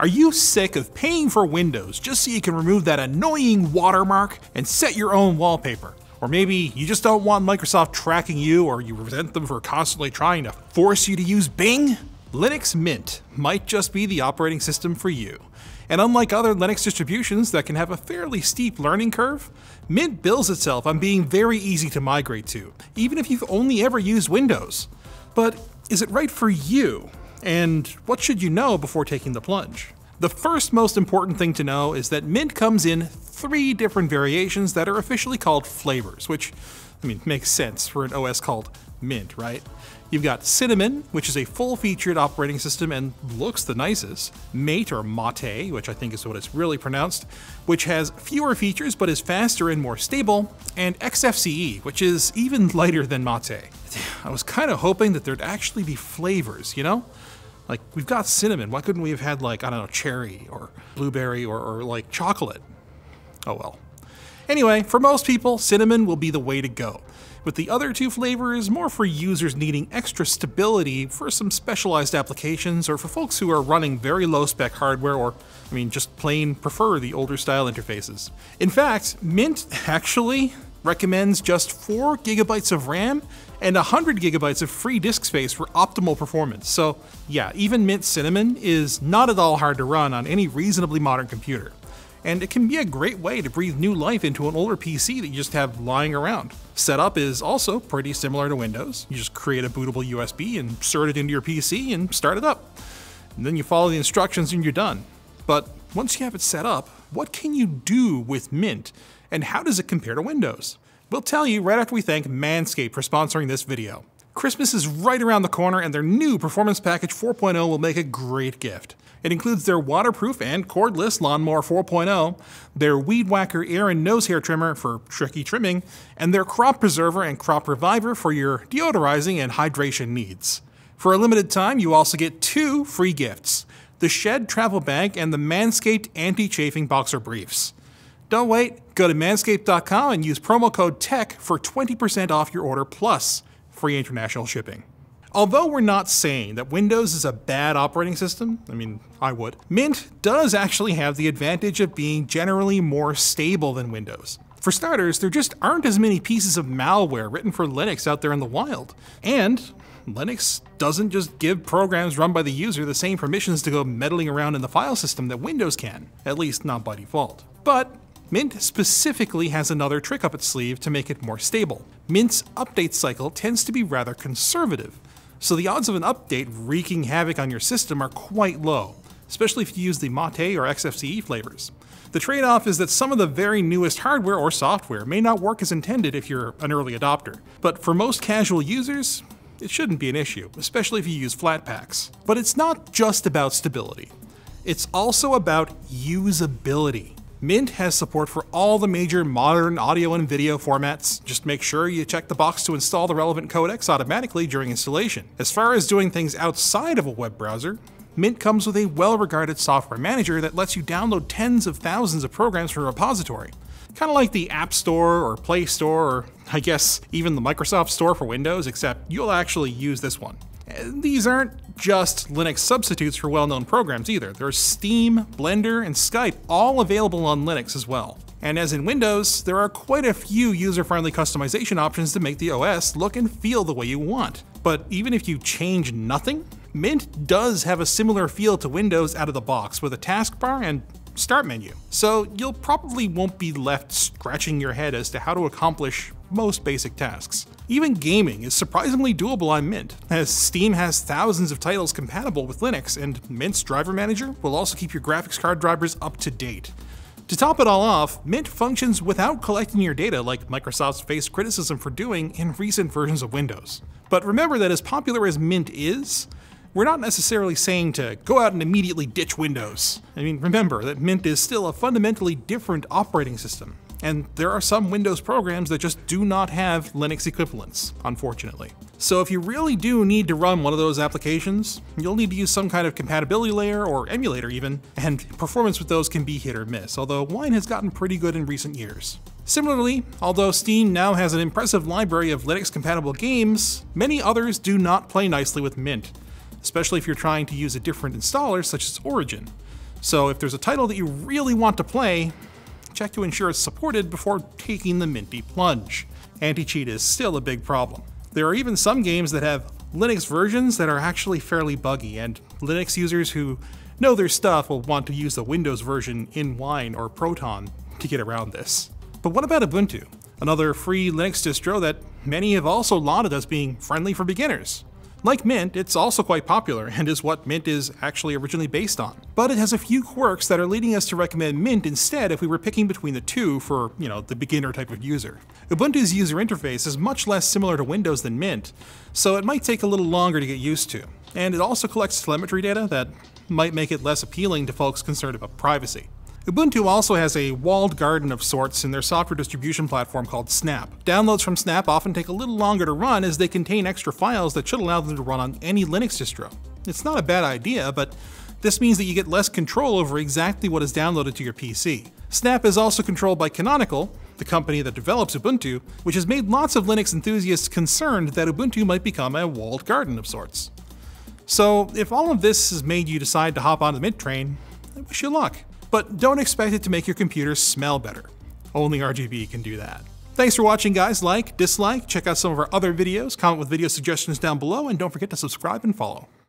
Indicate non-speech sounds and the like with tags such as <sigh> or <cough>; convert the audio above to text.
Are you sick of paying for Windows just so you can remove that annoying watermark and set your own wallpaper? Or maybe you just don't want Microsoft tracking you or you resent them for constantly trying to force you to use Bing? Linux Mint might just be the operating system for you. And unlike other Linux distributions that can have a fairly steep learning curve, Mint bills itself on being very easy to migrate to, even if you've only ever used Windows. But is it right for you? And what should you know before taking the plunge? The first most important thing to know is that Mint comes in three different variations that are officially called flavors, which, I mean, makes sense for an OS called Mint, right? You've got Cinnamon, which is a full-featured operating system and looks the nicest. Mate or Mate, which I think is what it's really pronounced, which has fewer features but is faster and more stable. And XFCE, which is even lighter than Mate. I was kind of hoping that there'd actually be flavors, you know? Like, we've got cinnamon, why couldn't we have had like, I don't know, cherry or blueberry or, or like chocolate? Oh well. Anyway, for most people, cinnamon will be the way to go with the other two flavors more for users needing extra stability for some specialized applications or for folks who are running very low spec hardware or, I mean, just plain prefer the older style interfaces. In fact, Mint <laughs> actually recommends just 4 gigabytes of RAM and 100 gigabytes of free disk space for optimal performance. So, yeah, even Mint Cinnamon is not at all hard to run on any reasonably modern computer and it can be a great way to breathe new life into an older PC that you just have lying around. Setup is also pretty similar to Windows. You just create a bootable USB, insert it into your PC, and start it up. And then you follow the instructions and you're done. But once you have it set up, what can you do with Mint, and how does it compare to Windows? We'll tell you right after we thank Manscaped for sponsoring this video. Christmas is right around the corner, and their new Performance Package 4.0 will make a great gift. It includes their waterproof and cordless Lawnmower 4.0, their Weed Whacker ear and nose hair trimmer for tricky trimming, and their Crop Preserver and Crop Reviver for your deodorizing and hydration needs. For a limited time, you also get two free gifts the Shed Travel Bag and the Manscaped Anti Chafing Boxer Briefs. Don't wait, go to manscaped.com and use promo code TECH for 20% off your order plus free international shipping. Although we're not saying that Windows is a bad operating system, I mean, I would, Mint does actually have the advantage of being generally more stable than Windows. For starters, there just aren't as many pieces of malware written for Linux out there in the wild. And Linux doesn't just give programs run by the user the same permissions to go meddling around in the file system that Windows can, at least not by default. But Mint specifically has another trick up its sleeve to make it more stable. Mint's update cycle tends to be rather conservative, so the odds of an update wreaking havoc on your system are quite low, especially if you use the Mate or XFCE flavors. The trade off is that some of the very newest hardware or software may not work as intended if you're an early adopter, but for most casual users, it shouldn't be an issue, especially if you use Flatpaks. But it's not just about stability, it's also about usability. Mint has support for all the major modern audio and video formats. Just make sure you check the box to install the relevant codecs automatically during installation. As far as doing things outside of a web browser, Mint comes with a well-regarded software manager that lets you download tens of thousands of programs from a repository. Kind of like the App Store or Play Store, or I guess even the Microsoft Store for Windows, except you'll actually use this one. These aren't just Linux substitutes for well-known programs either. There's Steam, Blender, and Skype all available on Linux as well. And as in Windows, there are quite a few user-friendly customization options to make the OS look and feel the way you want. But even if you change nothing, Mint does have a similar feel to Windows out of the box with a taskbar and start menu. So you'll probably won't be left scratching your head as to how to accomplish most basic tasks. Even gaming is surprisingly doable on Mint, as Steam has thousands of titles compatible with Linux, and Mint's driver manager will also keep your graphics card drivers up to date. To top it all off, Mint functions without collecting your data like Microsoft's faced criticism for doing in recent versions of Windows. But remember that as popular as Mint is, we're not necessarily saying to go out and immediately ditch Windows. I mean, remember that Mint is still a fundamentally different operating system, and there are some Windows programs that just do not have Linux equivalents, unfortunately. So if you really do need to run one of those applications, you'll need to use some kind of compatibility layer or emulator even, and performance with those can be hit or miss, although Wine has gotten pretty good in recent years. Similarly, although Steam now has an impressive library of Linux compatible games, many others do not play nicely with Mint especially if you're trying to use a different installer such as Origin. So if there's a title that you really want to play, check to ensure it's supported before taking the minty plunge. Anti-cheat is still a big problem. There are even some games that have Linux versions that are actually fairly buggy, and Linux users who know their stuff will want to use the Windows version in Wine or Proton to get around this. But what about Ubuntu? Another free Linux distro that many have also lauded as being friendly for beginners. Like Mint, it's also quite popular and is what Mint is actually originally based on. But it has a few quirks that are leading us to recommend Mint instead if we were picking between the two for, you know, the beginner type of user. Ubuntu's user interface is much less similar to Windows than Mint, so it might take a little longer to get used to. And it also collects telemetry data that might make it less appealing to folks concerned about privacy. Ubuntu also has a walled garden of sorts in their software distribution platform called Snap. Downloads from Snap often take a little longer to run as they contain extra files that should allow them to run on any Linux distro. It's not a bad idea, but this means that you get less control over exactly what is downloaded to your PC. Snap is also controlled by Canonical, the company that develops Ubuntu, which has made lots of Linux enthusiasts concerned that Ubuntu might become a walled garden of sorts. So, if all of this has made you decide to hop on the Mint train, I wish you luck but don't expect it to make your computer smell better. Only RGB can do that. Thanks for watching guys, like, dislike, check out some of our other videos, comment with video suggestions down below, and don't forget to subscribe and follow.